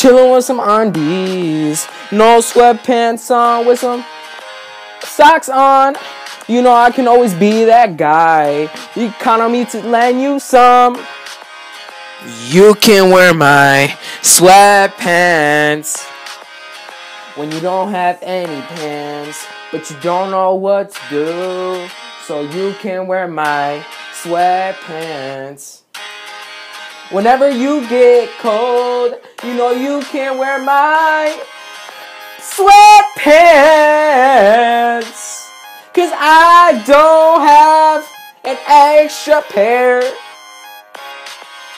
Chilling with some undies. No sweatpants on with some socks on. You know I can always be that guy. You count on me to lend you some. You can wear my sweatpants when you don't have any pants, but you don't know what to do. So you can wear my sweatpants. Whenever you get cold, you know you can't wear my sweatpants. Cause I don't have an extra pair.